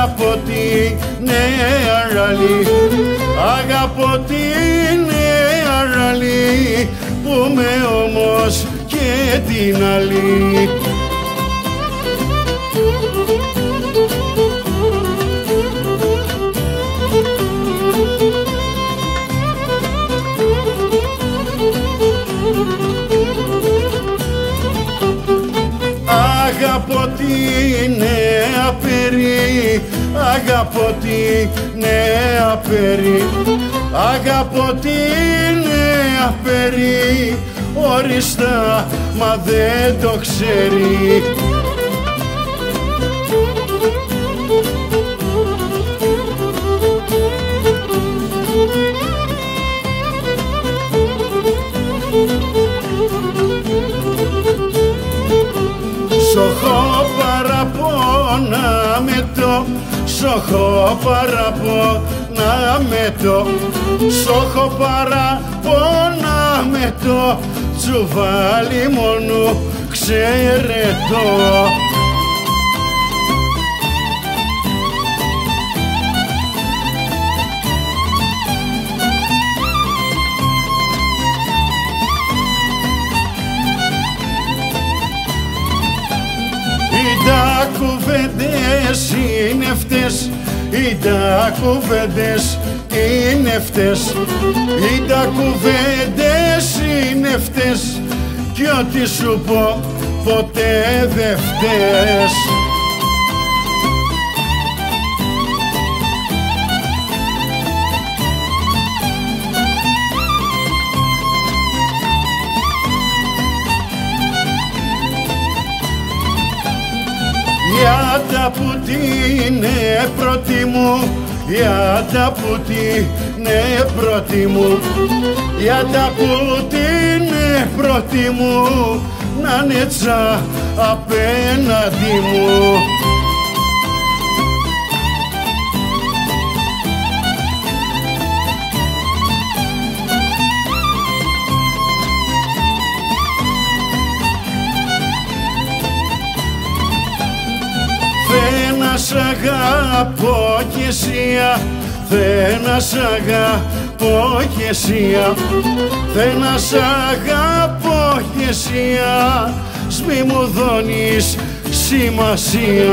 Αγαπώ την ραλή Αγαπώ την ραλή Που με όμως και την άλλη. Αγαπώ τη νέα περί, αγαπώ τη νέα περί, αγαπώ τη νέα περί, οριστά μα δεν το ξέρει. Το Σοχό παραπονά με το. Σοχό παραπονά με το. Τσουβάλι μόνο ξέρε κουβέντες είναι αυτές οι τα κουβέντες είναι αυτές οι τα κουβέντες είναι αυτές κι ό,τι σου πω ποτέ δεν φταίς Για τα που είναι πρώτη μου. Για τα που είναι πρώτη μου. Για τα που είναι πρώτη μου. Να είναι τσα απέναντι μου Δεν σ' αγαπώ κι εσύ δεν σ' αγαπώ κι εσύ δεν σ' αγαπώ κι εσύ μη μου δώνεις σημασία